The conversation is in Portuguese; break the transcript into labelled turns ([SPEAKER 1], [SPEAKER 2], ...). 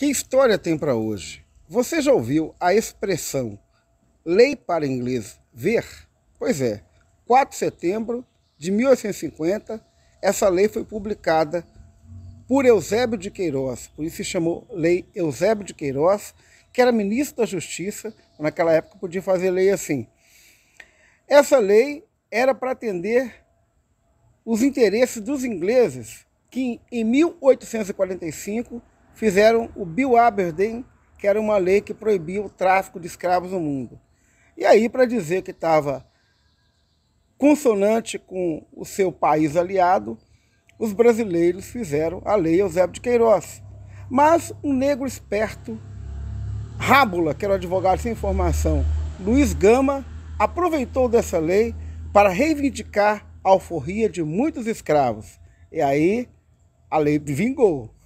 [SPEAKER 1] Que história tem para hoje? Você já ouviu a expressão lei para inglês ver? Pois é, 4 de setembro de 1850, essa lei foi publicada por Eusébio de Queiroz, por isso se chamou Lei Eusébio de Queiroz, que era ministro da Justiça, naquela época podia fazer lei assim. Essa lei era para atender os interesses dos ingleses, que em 1845 fizeram o Bill Aberdeen, que era uma lei que proibia o tráfico de escravos no mundo. E aí, para dizer que estava consonante com o seu país aliado, os brasileiros fizeram a lei Eusébio de Queiroz. Mas um negro esperto, Rábula, que era o advogado sem informação, Luiz Gama, aproveitou dessa lei para reivindicar a alforria de muitos escravos. E aí a lei vingou.